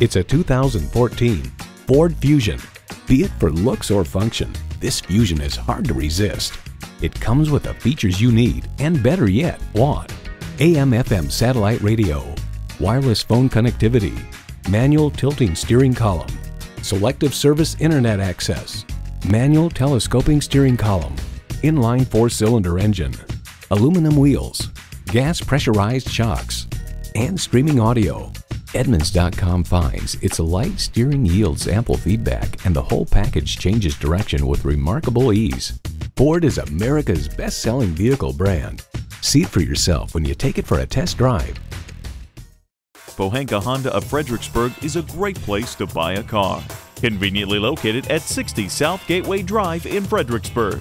It's a 2014 Ford Fusion. Be it for looks or function, this Fusion is hard to resist. It comes with the features you need and better yet, want. AM FM satellite radio, wireless phone connectivity, manual tilting steering column, selective service internet access, manual telescoping steering column, inline four-cylinder engine, aluminum wheels, gas pressurized shocks, and streaming audio. Edmunds.com finds its light steering yields ample feedback and the whole package changes direction with remarkable ease. Ford is America's best-selling vehicle brand. See it for yourself when you take it for a test drive. Pohanka Honda of Fredericksburg is a great place to buy a car. Conveniently located at 60 South Gateway Drive in Fredericksburg.